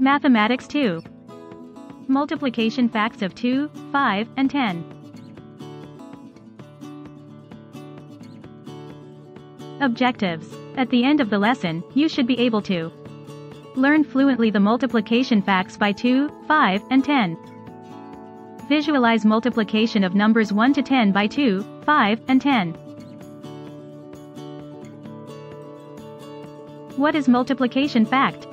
Mathematics 2. Multiplication facts of 2, 5, and 10. Objectives. At the end of the lesson, you should be able to learn fluently the multiplication facts by 2, 5, and 10. Visualize multiplication of numbers 1 to 10 by 2, 5, and 10. What is multiplication fact?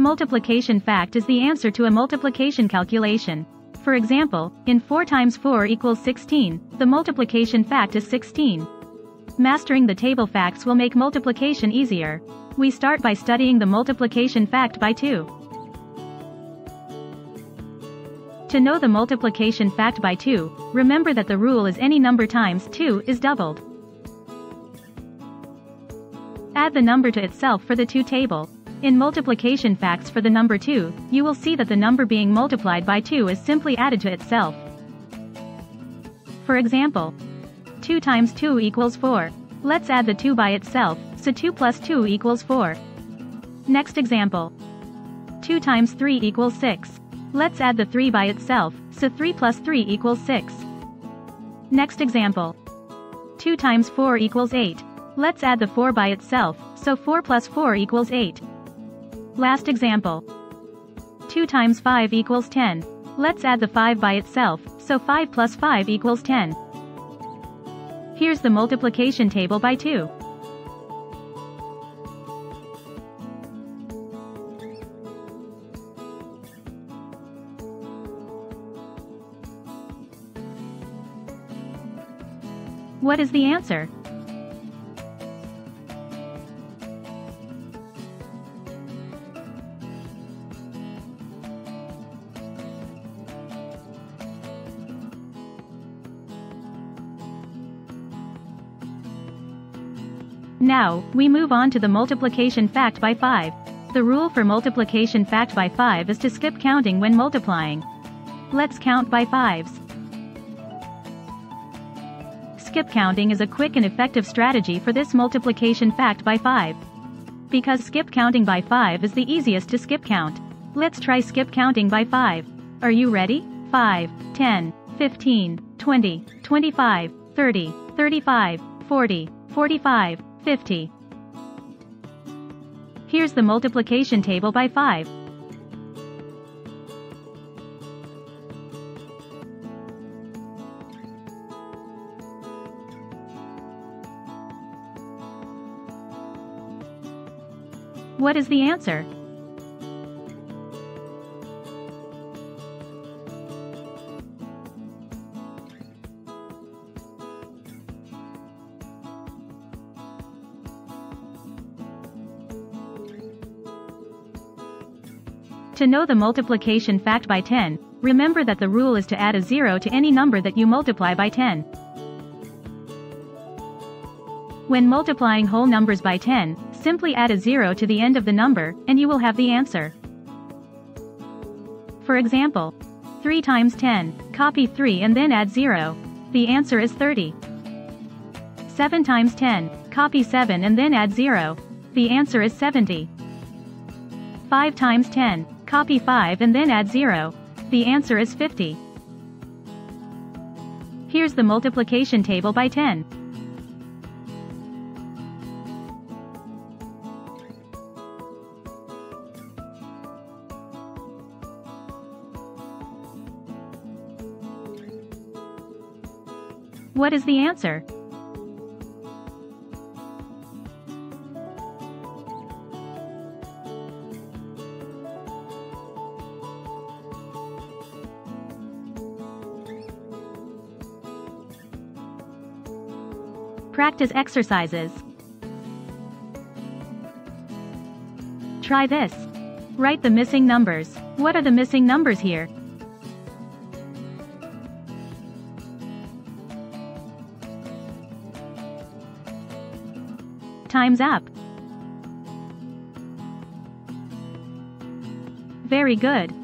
Multiplication fact is the answer to a multiplication calculation. For example, in 4 times 4 equals 16, the multiplication fact is 16. Mastering the table facts will make multiplication easier. We start by studying the multiplication fact by 2. To know the multiplication fact by 2, remember that the rule is any number times 2 is doubled. Add the number to itself for the 2 table. In multiplication facts for the number 2, you will see that the number being multiplied by 2 is simply added to itself. For example, 2 times 2 equals 4. Let's add the 2 by itself, so 2 plus 2 equals 4. Next example. 2 times 3 equals 6. Let's add the 3 by itself, so 3 plus 3 equals 6. Next example. 2 times 4 equals 8. Let's add the 4 by itself, so 4 plus 4 equals 8. Last example. 2 times 5 equals 10. Let's add the 5 by itself, so 5 plus 5 equals 10. Here's the multiplication table by 2. What is the answer? Now, we move on to the multiplication fact by 5. The rule for multiplication fact by 5 is to skip counting when multiplying. Let's count by 5s. Skip counting is a quick and effective strategy for this multiplication fact by 5. Because skip counting by 5 is the easiest to skip count. Let's try skip counting by 5. Are you ready? 5, 10, 15, 20, 25, 30, 35, 40, 45, 50. Here's the multiplication table by 5. What is the answer? To know the multiplication fact by 10, remember that the rule is to add a 0 to any number that you multiply by 10. When multiplying whole numbers by 10, simply add a 0 to the end of the number, and you will have the answer. For example, 3 times 10, copy 3 and then add 0. The answer is 30. 7 times 10, copy 7 and then add 0. The answer is 70. 5 times 10, Copy 5 and then add 0. The answer is 50. Here's the multiplication table by 10. What is the answer? Practice exercises. Try this. Write the missing numbers. What are the missing numbers here? Time's up. Very good.